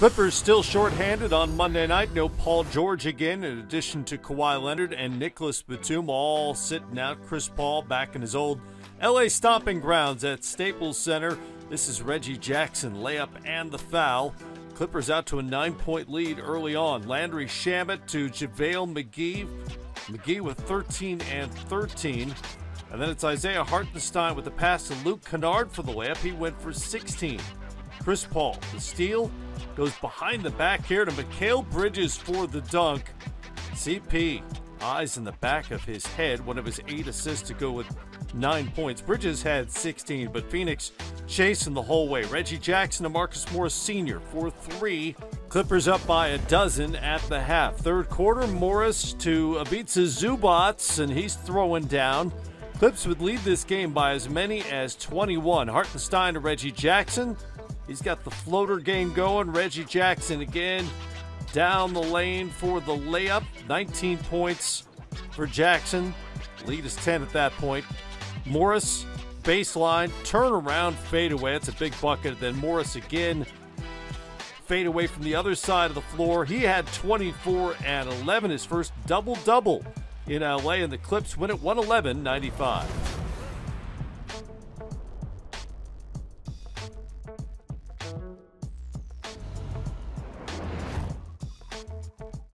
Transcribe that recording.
Clippers still shorthanded on Monday night. No Paul George again, in addition to Kawhi Leonard and Nicolas Batum, all sitting out. Chris Paul back in his old LA stomping grounds at Staples Center. This is Reggie Jackson, layup and the foul. Clippers out to a nine point lead early on. Landry Shamet to JaVale McGee. McGee with 13 and 13. And then it's Isaiah Hartenstein with the pass to Luke Kennard for the layup. He went for 16. Chris Paul, the steal, goes behind the back here to Mikal Bridges for the dunk. CP, eyes in the back of his head, one of his eight assists to go with nine points. Bridges had 16, but Phoenix chasing the whole way. Reggie Jackson and Marcus Morris Sr. for three. Clippers up by a dozen at the half. Third quarter, Morris to Ivica Zubac, and he's throwing down. Clips would lead this game by as many as 21. Hartenstein to Reggie Jackson. He's got the floater game going. Reggie Jackson again down the lane for the layup. 19 points for Jackson. Lead is 10 at that point. Morris, baseline, turnaround, fade away. That's a big bucket. Then Morris again, fade away from the other side of the floor. He had 24 and 11, his first double double in LA, and the Clips win at 111 95.